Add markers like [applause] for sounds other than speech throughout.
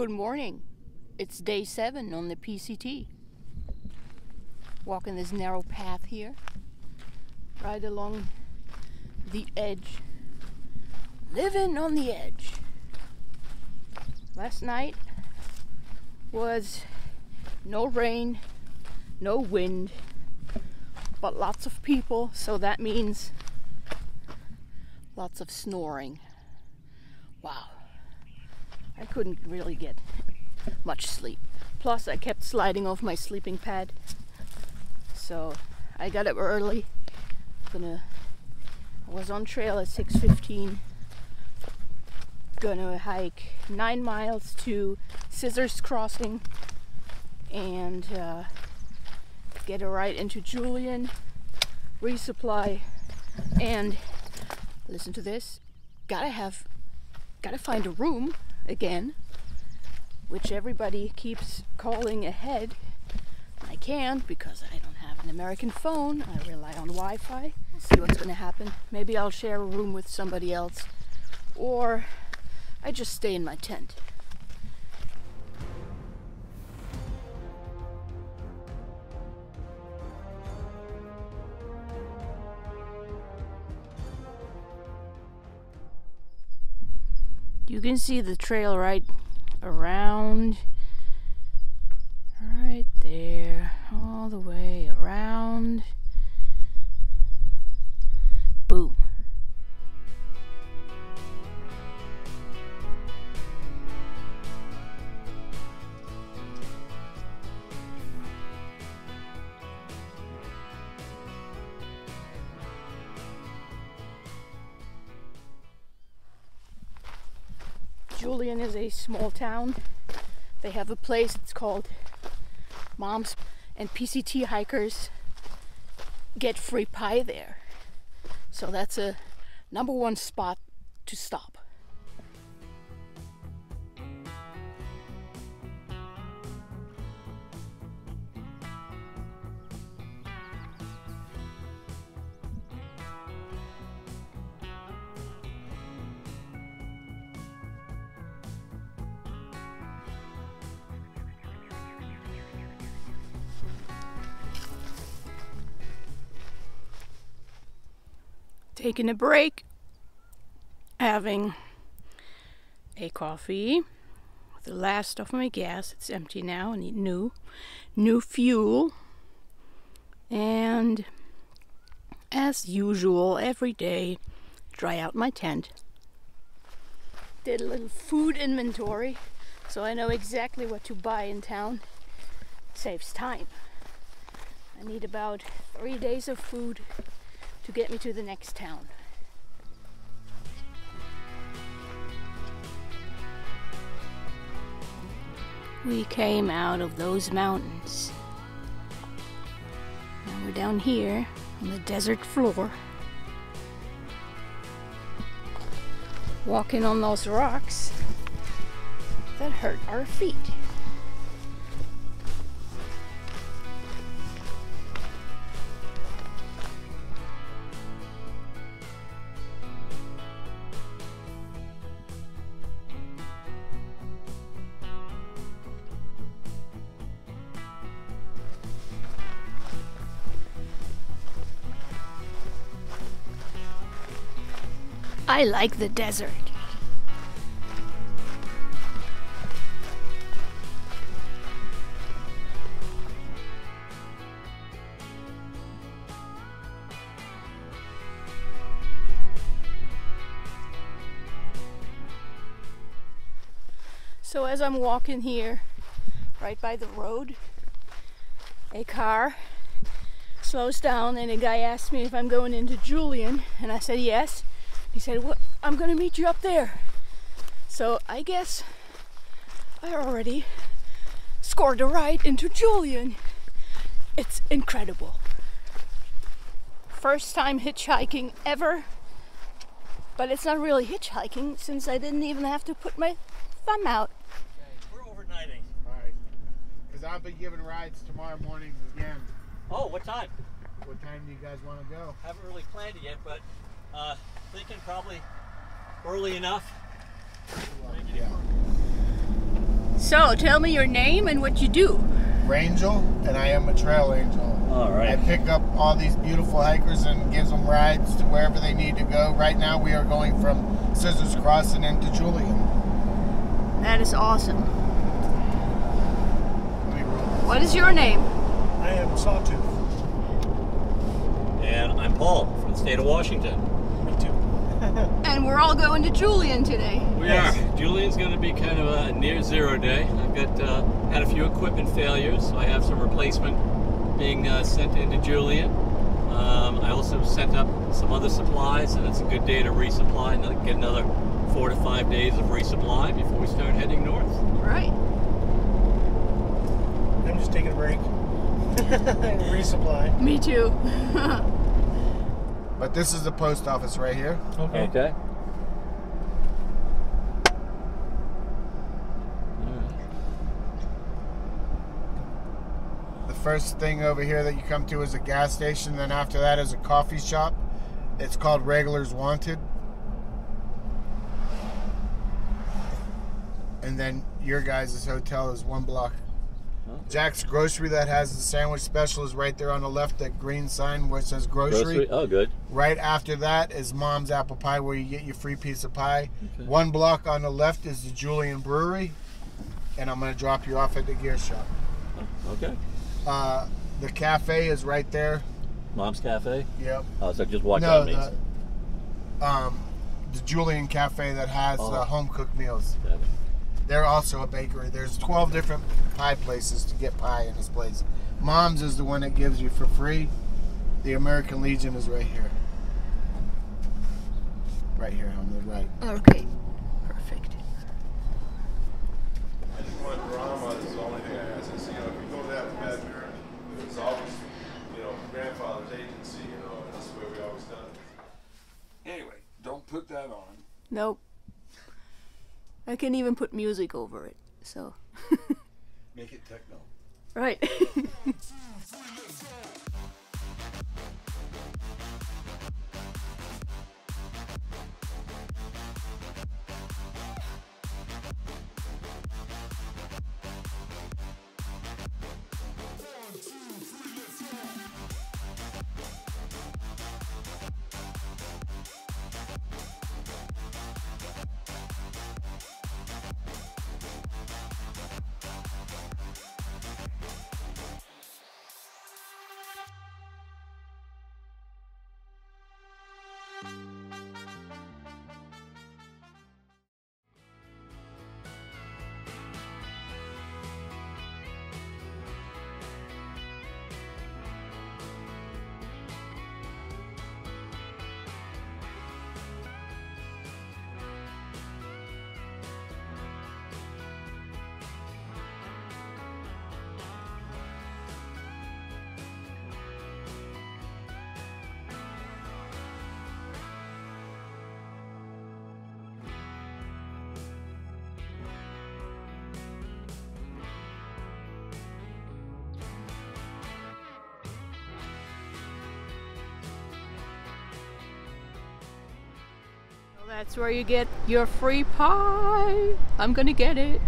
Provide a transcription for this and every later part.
Good morning. It's day seven on the PCT. Walking this narrow path here, right along the edge. Living on the edge. Last night was no rain, no wind, but lots of people, so that means lots of snoring. Wow. I couldn't really get much sleep. Plus, I kept sliding off my sleeping pad. So I got up early. Gonna. I was on trail at 6:15. Gonna hike nine miles to Scissors Crossing and uh, get a ride into Julian, resupply, and listen to this. Gotta have, gotta find a room again, which everybody keeps calling ahead. I can't because I don't have an American phone. I rely on Wi Fi. See what's going to happen. Maybe I'll share a room with somebody else, or I just stay in my tent. You can see the trail right around, right there, all the way around. Julian is a small town. They have a place, it's called Mom's, and PCT hikers get free pie there. So that's a number one spot to stop. Taking a break, having a coffee the last of my gas. It's empty now. I need new, new fuel. And as usual, every day, dry out my tent. Did a little food inventory so I know exactly what to buy in town. Saves time. I need about three days of food to get me to the next town. We came out of those mountains. Now we're down here on the desert floor. Walking on those rocks that hurt our feet. I like the desert. So as I'm walking here, right by the road, a car slows down and a guy asks me if I'm going into Julian and I said yes he said, well, I'm going to meet you up there. So I guess I already scored a ride into Julian. It's incredible. First time hitchhiking ever. But it's not really hitchhiking since I didn't even have to put my thumb out. Okay, we're overnighting. All right. Because I'll be giving rides tomorrow morning again. Oh, what time? What time do you guys want to go? I Haven't really planned it yet, but uh, thinking probably early enough. So, tell me your name and what you do. Rangel, and I am a trail angel. All I pick up all these beautiful hikers and gives them rides to wherever they need to go. Right now, we are going from Scissors Crossing into Julian. That is awesome. Let me roll. What is your name? I am Sawtooth. And I'm Paul from the state of Washington. Me too. And we're all going to Julian today. We are. Julian's going to be kind of a near zero day. I've got uh, had a few equipment failures, so I have some replacement being uh, sent into Julian. Um, I also sent up some other supplies, and it's a good day to resupply and get another four to five days of resupply before we start heading north. Right. I'm just taking a break. [laughs] Resupply. Me too. [laughs] But this is the post office right here. Okay. Okay. The first thing over here that you come to is a gas station. Then after that is a coffee shop. It's called Regulars Wanted. And then your guys' hotel is one block. Jack's Grocery that has the sandwich special is right there on the left, that green sign where it says grocery. Grocery? Oh, good. Right after that is Mom's Apple Pie where you get your free piece of pie. Okay. One block on the left is the Julian Brewery. And I'm going to drop you off at the gear shop. Okay. Uh, the cafe is right there. Mom's Cafe? Yep. Oh, so just walk no, down the, um, the Julian Cafe that has Oh. uh, home cooked meals. Got it. They're also a bakery. There's 12 different pie places to get pie in this place. Mom's is the one that gives you for free. The American Legion is right here. Right here on the right. okay. Perfect. I just want drama is the only thing I ask. Is, you know, if you go to that bad parent, it's always, you know, grandfather's agency, you know, and that's the way we always done it. Anyway, don't put that on. Nope. I can even put music over it. So, Make it techno. right. [laughs] that's where you get your free pie. I'm gonna get it.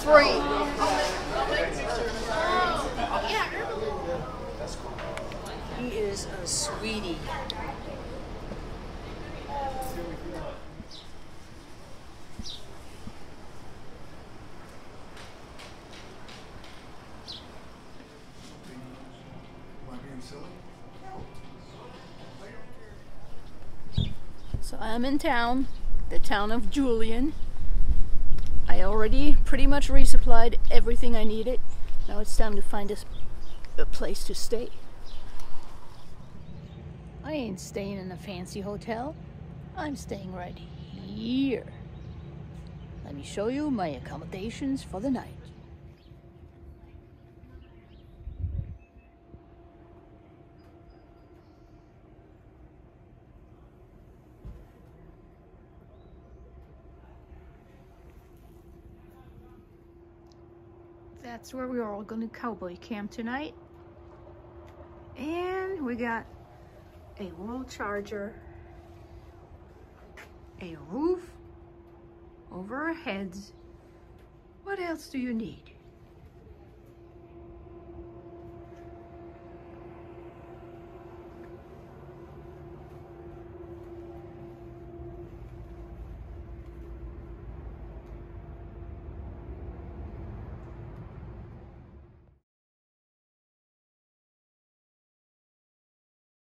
Free. He is a sweetie. Am I being silly? So I'm in town, the town of Julian. I already pretty much resupplied everything I needed. Now it's time to find us a place to stay. I ain't staying in a fancy hotel. I'm staying right here. Let me show you my accommodations for the night. That's where we are all going to cowboy camp tonight. And we got a wall charger, a roof over our heads. What else do you need?